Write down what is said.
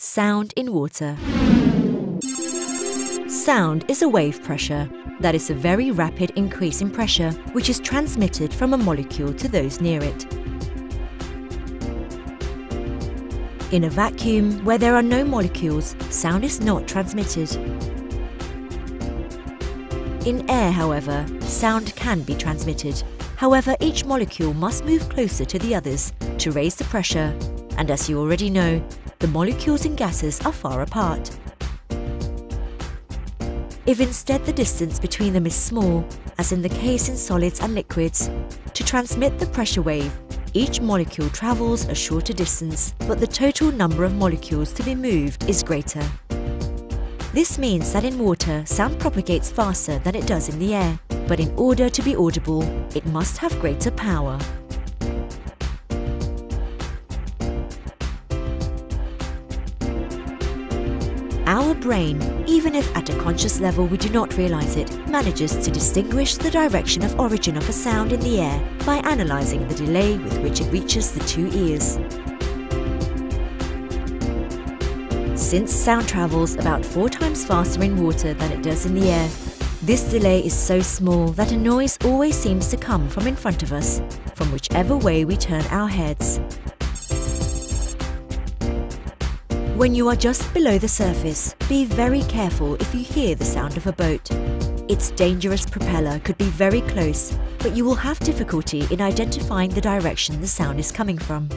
Sound in water. Sound is a wave pressure. That is a very rapid increase in pressure which is transmitted from a molecule to those near it. In a vacuum, where there are no molecules, sound is not transmitted. In air, however, sound can be transmitted. However, each molecule must move closer to the others to raise the pressure, and as you already know, the molecules in gases are far apart. If instead the distance between them is small, as in the case in solids and liquids, to transmit the pressure wave, each molecule travels a shorter distance, but the total number of molecules to be moved is greater. This means that in water, sound propagates faster than it does in the air, but in order to be audible, it must have greater power. Our brain, even if at a conscious level we do not realize it, manages to distinguish the direction of origin of a sound in the air by analyzing the delay with which it reaches the two ears. Since sound travels about four times faster in water than it does in the air, this delay is so small that a noise always seems to come from in front of us, from whichever way we turn our heads. When you are just below the surface, be very careful if you hear the sound of a boat. Its dangerous propeller could be very close, but you will have difficulty in identifying the direction the sound is coming from.